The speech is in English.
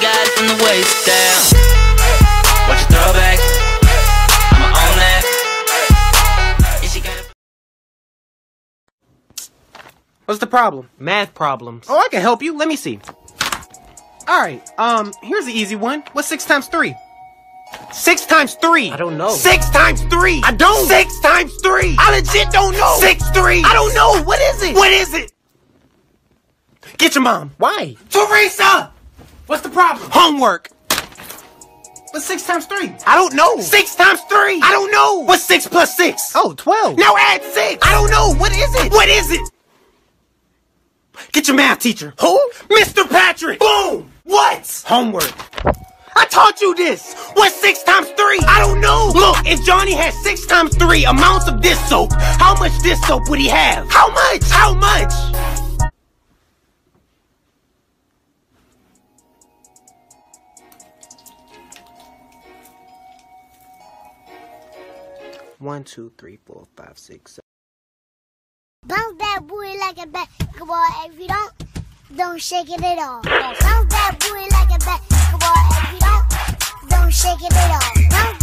got it from the waist down. Watch your throwback. I'ma own that. Yeah, she got. What's the problem? Math problems. Oh, I can help you. Let me see. Alright, um, here's the easy one. What's six times three? Six times three. I don't know. Six times three. I don't. Six times three. I legit don't know. Six three. I don't know. What is it? What is it? Get your mom. Why? Teresa! What's the problem? Homework. What's six times three? I don't know. Six times three. I don't know. What's six plus six? Oh, 12. Now add six. I don't know. What is it? What is it? Get your math teacher. Who? Mr. Patrick. Boom. What? Homework. I taught you this. What's six times three? I don't know. Look, if Johnny had six times three amounts of this soap, how much this soap would he have? How much? How much? One, two, three, four, five, six, seven. Bounce that booty like a basketball. If you don't, don't shake it at all. Bounce that booty like a basketball. If you don't, don't shake it at all. Bounce